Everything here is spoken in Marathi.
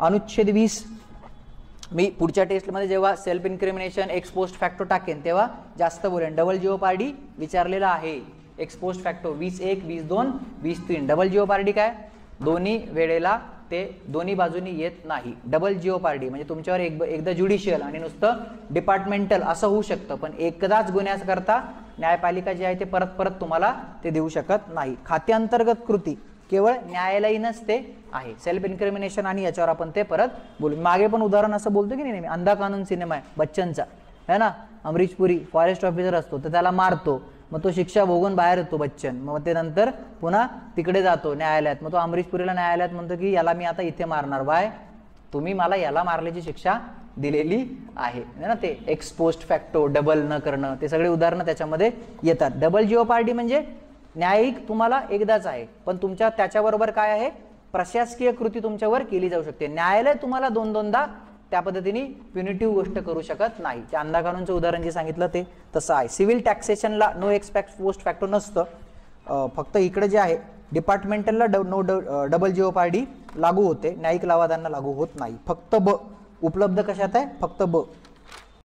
अनुच्छेद वीस. मी पुढच्या टेस्टमध्ये जेव्हा सेल्फ इन्क्रिमिनेशन एक्सपोस्ट फॅक्टो टाकेन तेव्हा जास्त बोलेन. डबल जिओ पार्टी विचारलेला आहे. एक्सपोस्ट फॅक्टो वीस एक वीस दोन वीस तीन. डबल जिओ पार्टी काय? दोन्ही वेळेला ते दोन्ही बाजूनी येत नाही. डबल जिओ पार्टी म्हणजे तुमच्यावर एक एकदा ज्युडिशियल आणि नुसतं डिपार्टमेंटल असं होऊ शकतं पण एकदाच गुन्ह्याकरता न्यायपालिका जी आहे ते परत परत तुम्हाला ते देऊ शकत नाही. खात्यांतर्गत कृती. केवळ न्यायालयीनच ते आहे. सेल्फ इन्क्रिमिनेशन आणि याच्यावर आपण ते परत बोलू. मागे पण उदाहरण असं बोलतो की नाही मी अंधा कानून सिनेमा आहे बच्चनचा. है ना? अमरीश पुरी फॉरेस्ट ऑफिसर असतो तर त्याला मारतो. मग तो शिक्षा भोगून बाहेर येतो बच्चन. मग ते नंतर पुन्हा तिकडे जातो न्यायालयात. मग तो अमरीश पुरीला न्यायालयात म्हणतो की याला मी आता इथे मारणार. बाय तुम्ही मला याला मारल्याची शिक्षा दिलेली आहे. ना? ते एक्सपोस्ट फॅक्टो डबल न करणं ते सगळे उदाहरणं त्याच्यामध्ये येतात. डबल जिओ पार्टी म्हणजे न्यायिक तुम्हाला एकदाच आहे. पण तुमच्या त्याच्याबरोबर काय आहे? प्रशासकीय कृती तुमच्यावर केली जाऊ शकते. न्यायालय तुम्हाला दोन दोनदा त्या पद्धतीने प्युनिटिव्ह गोष्ट करू शकत नाही. त्या अंधा कानूनचं उदाहरण जे सांगितलं ते तसं आहे. सिव्हिल टॅक्सेशनला नो एक्सपॅक्ट पोस्ट फॅक्टर नसतं. फक्त इकडे जे आहे डिपार्टमेंटलला ड नो डबल जिओ पार्टी लागू होते. न्यायिक लावादांना लागू होत नाही. फक्त ब उपलब्ध कशात आहे? फक्त ब.